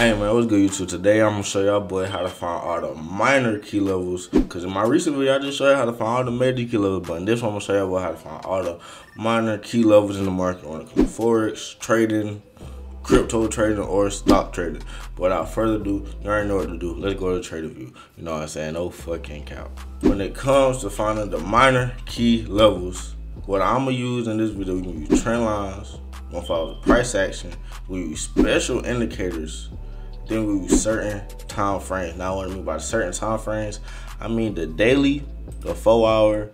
Hey man, what's good YouTube? Today I'm gonna show y'all boy how to find all the minor key levels. Cause in my recent video I just showed you how to find all the major key levels, but in this one I'm gonna show y'all how to find all the minor key levels in the market when it comes to forex, trading, crypto trading, or stock trading. But without further ado, you already know what to do. Let's go to TradingView. You know what I'm saying? No fucking count. When it comes to finding the minor key levels, what I'm gonna use in this video, we gonna use trend lines, gonna follow the price action, we use special indicators then we use certain time frames. Now, what I mean by certain time frames, I mean the daily, the four hour,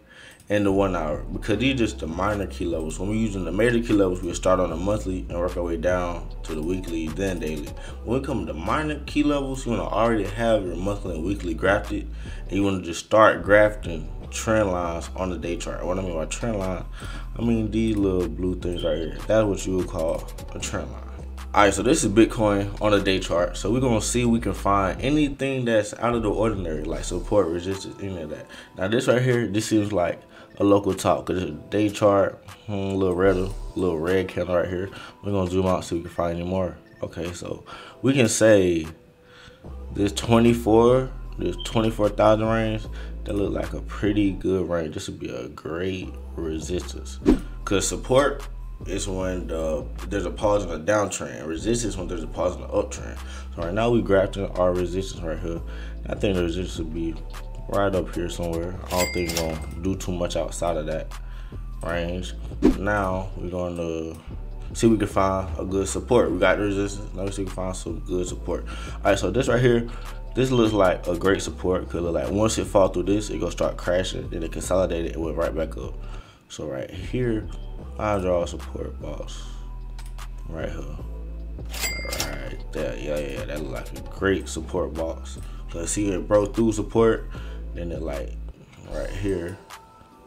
and the one hour because these are just the minor key levels. When we're using the major key levels, we start on the monthly and work our way down to the weekly, then daily. When we come to minor key levels, you want to already have your monthly and weekly grafted, and you want to just start grafting trend lines on the day chart. What I mean by trend line, I mean these little blue things right here. That's what you would call a trend line. All right, so this is Bitcoin on a day chart. So we're gonna see if we can find anything that's out of the ordinary, like support, resistance, any of that. Now this right here, this seems like a local top because it's a day chart, hmm, little red, little red candle right here. We're gonna zoom out so we can find any more. Okay, so we can say this 24, this 24,000 range, that look like a pretty good range. This would be a great resistance. Cause support is when the, there's a pause in a downtrend. Resistance when there's a pause in the uptrend. So right now we grafting our resistance right here. I think the resistance will be right up here somewhere. I don't think we're gonna do too much outside of that range. Now we're gonna see we can find a good support. We got the resistance. Now we see if we can find some good support. All right, so this right here, this looks like a great support because like once it fall through this, it gonna start crashing. Then it consolidate it went right back up. So right here, I draw a support box. Right here. Right there. Yeah, yeah, that look like a great support box. So see it broke through support, then it like right here.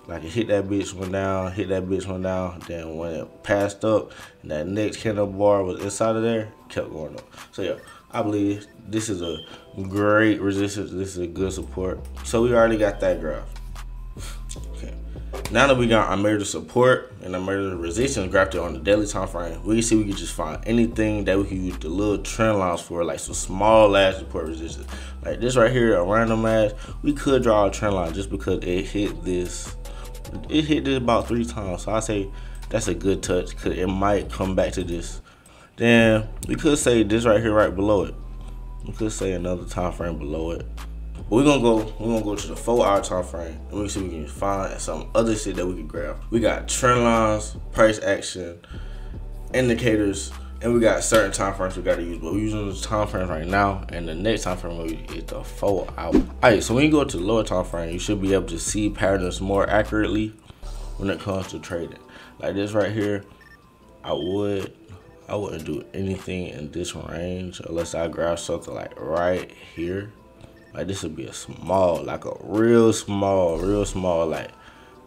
Like it hit that bitch went down, hit that bitch went down. Then when it passed up, and that next candle bar was inside of there, kept going up. So yeah, I believe this is a great resistance. This is a good support. So we already got that graph. Okay. Now that we got our major support and our major resistance grafted on the daily time frame, we can see we can just find anything that we can use the little trend lines for, like some small ass support resistance. Like this right here, a random ass, we could draw a trend line just because it hit this, it hit this about three times. So I say that's a good touch because it might come back to this. Then we could say this right here, right below it. We could say another time frame below it we're gonna go we're gonna go to the four hour time frame and we see we can find some other shit that we can grab. We got trend lines, price action, indicators, and we got certain time frames we gotta use. But we're using the time frames right now, and the next time frame is the four hour. Alright, so when you go to the lower time frame, you should be able to see patterns more accurately when it comes to trading. Like this right here, I would I wouldn't do anything in this range unless I grab something like right here like this would be a small, like a real small, real small, like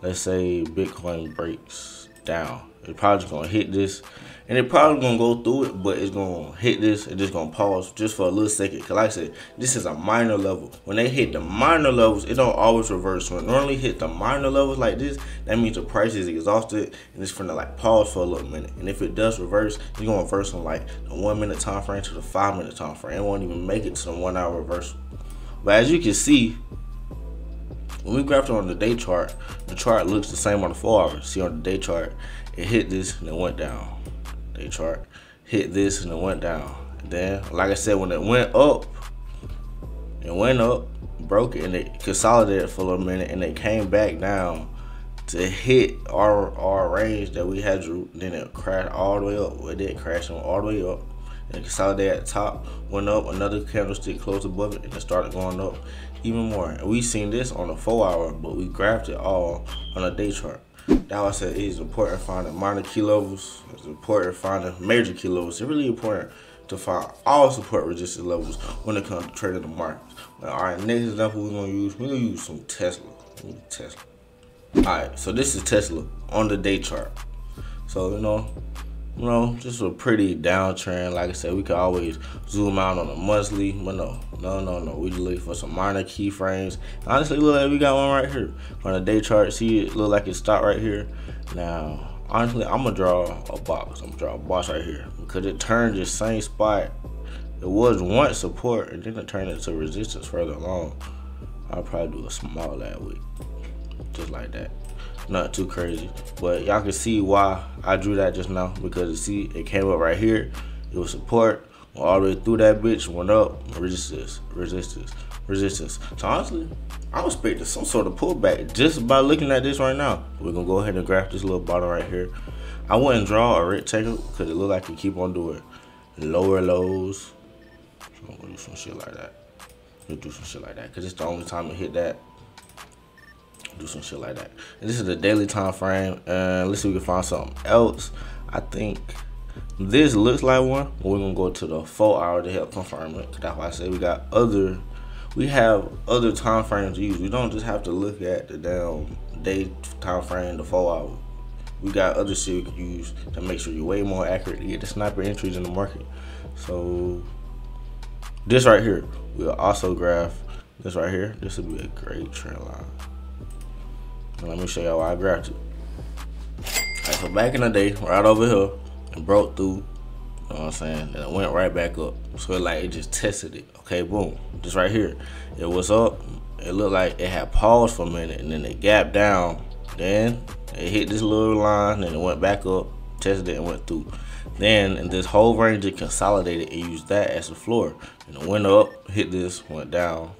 let's say Bitcoin breaks down. It's probably gonna hit this and it probably gonna go through it, but it's gonna hit this and just gonna pause just for a little second. Cause like I said, this is a minor level. When they hit the minor levels, it don't always reverse. When it normally hit the minor levels like this, that means the price is exhausted and it's gonna like pause for a little minute. And if it does reverse, it's gonna reverse from like the one minute time frame to the five minute time frame. It won't even make it to the one hour reversal. But as you can see, when we graphed it on the day chart, the chart looks the same on the four hours. See on the day chart, it hit this and it went down. Day chart hit this and it went down. And then, like I said, when it went up, it went up, broke it, and it consolidated for a minute, and it came back down to hit our our range that we had. To, then it crashed all the way up. It did crash all the way up and consolidate at the top, went up, another candlestick closed above it, and it started going up even more. And we seen this on a four hour, but we graphed it all on a day chart. Why I said it is important finding minor key levels. It's important finding major key levels. It's really important to find all support resistance levels when it comes to trading the markets. Now, all right, next example we're gonna use, we're gonna use some Tesla. Tesla. All right, so this is Tesla on the day chart. So you know, you know, just a pretty downtrend. Like I said, we could always zoom out on a monthly, but no, no, no, no. We just looking for some minor keyframes. Honestly, look like we got one right here on the day chart. See, it look like it stopped right here. Now, honestly, I'm gonna draw a box. I'm gonna draw a box right here because it turned the same spot it was once support and then it turned into resistance further along. I'll probably do a small that week. Just like that. Not too crazy. But y'all can see why I drew that just now. Because you see it came up right here. It was support. All the way through that bitch, went up, resistance, resistance, resistance. So honestly, I'm expecting some sort of pullback just by looking at this right now. We're gonna go ahead and graph this little bottom right here. I wouldn't draw a rectangle because it looked like you keep on doing lower lows. So I'm gonna do some shit like that. We'll do some shit like that because it's the only time to hit that. Do some shit like that. And this is the daily time frame. And let's see if we can find something else. I think this looks like one. We're gonna go to the four hour to help confirm it. That's why I say we got other we have other time frames to use. We don't just have to look at the damn day time frame, the four hour. We got other shit we can use to make sure you're way more accurate to get the sniper entries in the market. So this right here, we'll also graph this right here. This would be a great trend line. Let me show y'all why I graphed it. Alright, so back in the day, right over here, it broke through. You know what I'm saying? And it went right back up. So it like it just tested it. Okay, boom. Just right here. It was up. It looked like it had paused for a minute and then it gapped down. Then it hit this little line and it went back up, tested it and went through. Then in this whole range it consolidated and used that as the floor. And it went up, hit this, went down,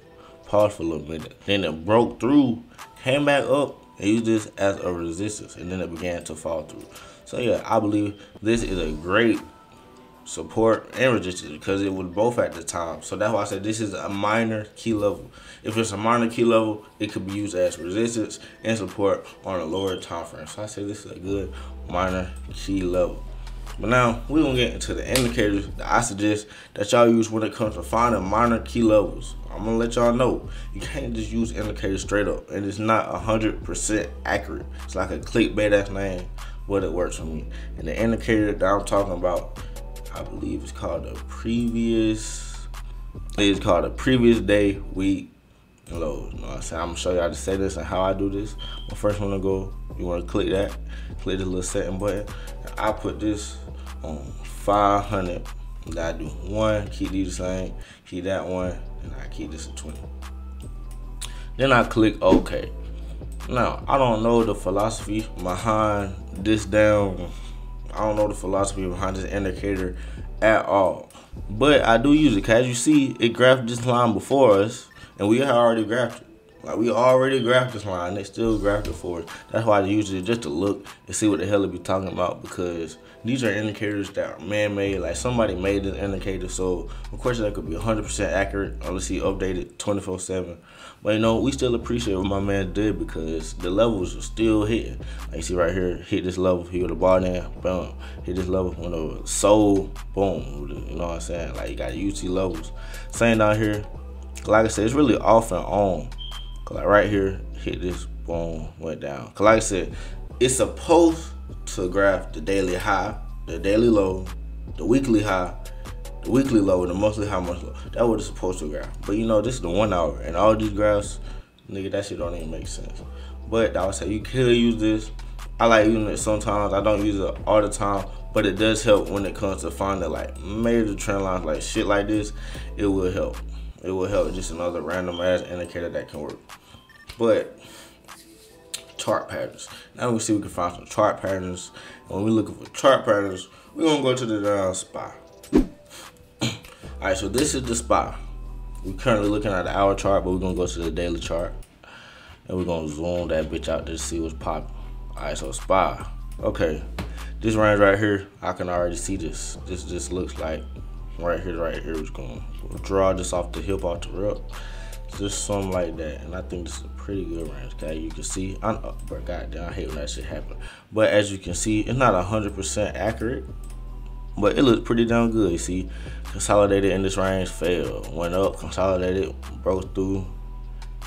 paused for a little minute. Then it broke through, came back up, and used this as a resistance. And then it began to fall through. So yeah, I believe this is a great support and resistance because it was both at the time. So that's why I said this is a minor key level. If it's a minor key level, it could be used as resistance and support on a lower time frame. So I say this is a good minor key level. But now we're gonna get into the indicators that I suggest that y'all use when it comes to finding minor key levels. I'm gonna let y'all know you can't just use indicators straight up, and it's not hundred percent accurate. It's like a clickbait ass name but it works for me. And the indicator that I'm talking about, I believe it's called the previous, it's called a previous day, week, low. You know what I'm saying? I'm gonna show you how to say this and how I do this. But first wanna go, you wanna click that, click the little setting button. I put this on 500. That I do one, keep these the same, keep that one, and I keep this at 20. Then I click OK. Now, I don't know the philosophy behind this down. I don't know the philosophy behind this indicator at all. But I do use it. Cause as you see, it graphed this line before us, and we had already graphed it. Like we already graphed this line, they still graphed it for us. That's why use it just to look and see what the hell it be talking about because these are indicators that are man-made. Like somebody made this indicator, so of course that could be 100% accurate unless he updated 24/7. But you know, we still appreciate what my man did because the levels are still hitting. Like you see right here, hit this level, he the bar down, boom, hit this level, went over, soul, boom. You know what I'm saying? Like you got UT levels. Same down here. Like I said, it's really off and on. Like right here, hit this, boom, went down. Like I said, it's supposed to graph the daily high, the daily low, the weekly high, the weekly low, and the monthly high, monthly low. That what it's supposed to graph. But you know, this is the one hour, and all these graphs, nigga, that shit don't even make sense. But I would say you could use this. I like using it sometimes. I don't use it all the time, but it does help when it comes to finding like major trend lines, like shit like this. It will help. It will help. Just another random ass indicator that can work. But chart patterns. Now we see we can find some chart patterns. when we're looking for chart patterns, we're gonna go to the down spot. All right, so this is the spot. We're currently looking at the hour chart, but we're gonna go to the daily chart. And we're gonna zoom that bitch out to see what's popping. All right, so spot. Okay, this range right here, I can already see this. This just looks like right here, right here. We're gonna draw this off the hip, off the rip just something like that. And I think this is a pretty good range, okay? You can see, I, oh, bro, goddamn, I hate when that shit happen. But as you can see, it's not 100% accurate, but it looks pretty damn good. You see, consolidated in this range, failed, went up, consolidated, broke through,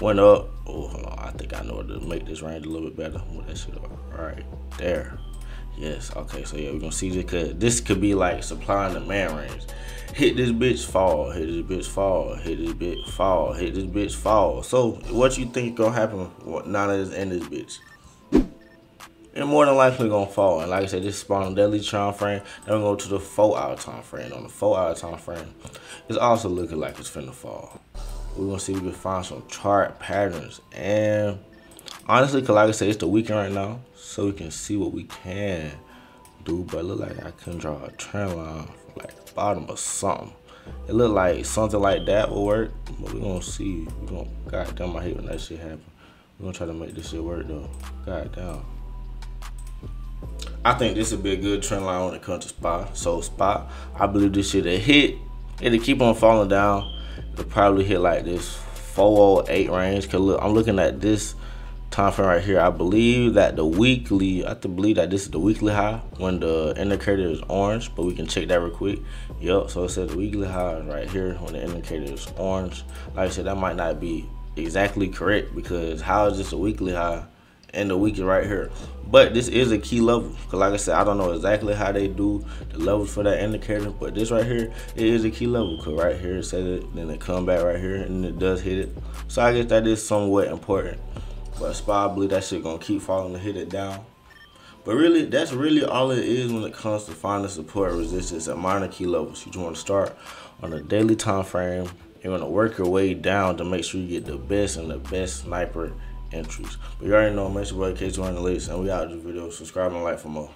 went up. Oh, hold on, I think I know how to make this range a little bit better. Move that shit up. All right, there. Yes, okay, so yeah, we're gonna see this, cause this could be like supply and demand range hit this bitch fall, hit this bitch fall, hit this bitch fall, hit this bitch fall. So what you think gonna happen now that it's in this bitch? and more than likely gonna fall. And like I said, this spawn daily time frame. Then we go to the four hour time frame. On the four hour time frame, it's also looking like it's finna fall. We're gonna see if we can find some chart patterns. And honestly, cause like I said, it's the weekend right now, so we can see what we can do. But look like I can draw a trend line like bottom or something. It look like something like that will work, but we gonna see. We gonna goddamn I hate when that shit happen. We gonna try to make this shit work though. Goddamn. I think this would be a good trend line when it comes to spot. So spot, I believe this shit a hit. It'll keep on falling down. It'll probably hit like this 408 range. Cause look, I'm looking at this time frame right here. I believe that the weekly, I have to believe that this is the weekly high when the indicator is orange, but we can check that real quick. Yep, so it says the weekly high right here when the indicator is orange. Like I said, that might not be exactly correct because how is this a weekly high and the weekly right here? But this is a key level. Cause like I said, I don't know exactly how they do the levels for that indicator, but this right here, it is a key level. Cause right here it says it, then it come back right here and it does hit it. So I guess that is somewhat important. But I believe that shit gonna keep falling to hit it down. But really, that's really all it is when it comes to finding support resistance at minor key levels. You just want to start on a daily time frame. You're gonna work your way down to make sure you get the best and the best sniper entries. But you already know, make sure you KT1 the latest, and we out this video. Subscribe and like for more.